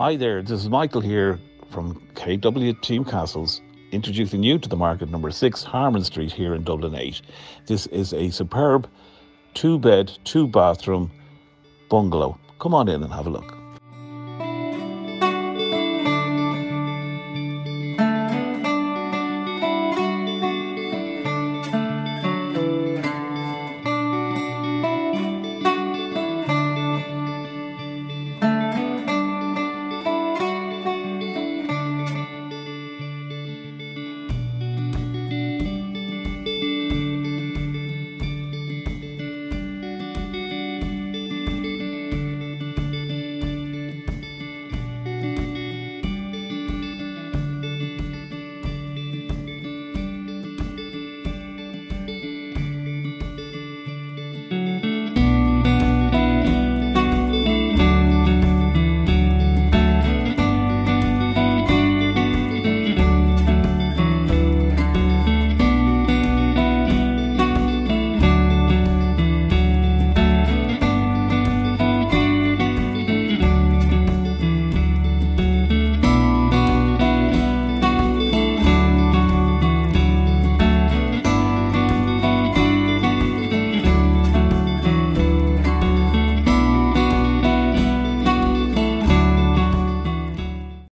Hi there, this is Michael here from KW Team Castles, introducing you to the market number six, Harman Street here in Dublin 8. This is a superb two bed, two bathroom bungalow. Come on in and have a look.